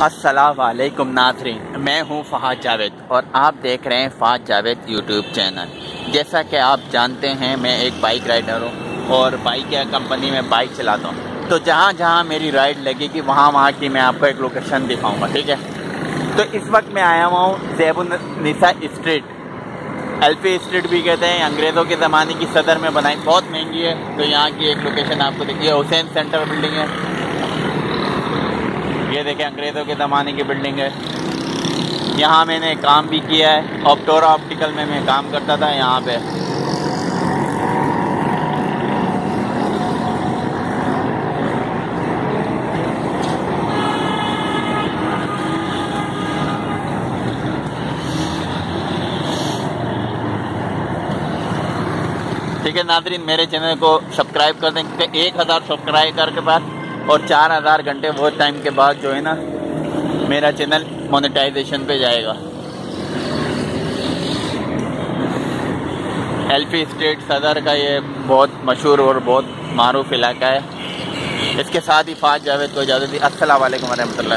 السلام علیکم ناظرین، میں ہوں فہد جاوید اور آپ دیکھ رہے ہیں فہد جاوید یوٹیوب چینل۔ جیسا کہ آپ جانتے ہیں، میں ایک بائک رائڈر ہوں اور بائک یا کمپنی میں بائک چلاتا ہوں۔ تو جہاں جہاں میری رائڈ لگے گی، وہاں وہاں کی میں آپ کو ایک لوکیشن دکھاؤں گا، ٹھیک ہے؟ تو اس وقت میں آیا ہوا ہوں زیب النساء اسٹریٹ۔ ایل پی اسٹریٹ بھی کہتے ہیں، انگریزوں کے زمانے کی صدر میں بنائی، بہت مہنگی ہے۔ تو یہاں کی ایک لوکیشن آپ کو دیکھیے حسین سینٹر بلڈنگ ہے۔ یہ دیکھیں انگریزوں کے زمانے کی بلڈنگ ہے۔ یہاں میں نے کام بھی کیا ہے۔ آپٹورا آپٹیکل میں میں کام کرتا تھا یہاں پہ۔ ٹھیک ہے ناظرین، میرے چینل کو سبسکرائب کر دیں، کیونکہ ایک ہزار سبسکرائب کر کے بعد اور چار ہزار گھنٹے وہ ٹائم کے بعد جو ہے نا میرا چینل مونیٹائزیشن پہ جائے گا۔ ایل پی اسٹیٹ صدر کا یہ بہت مشہور اور بہت معروف علاقہ ہے۔ اس کے ساتھ ہی فاج جاوید کو اجازت دی۔ السلام علیکم ورحمۃ اللہ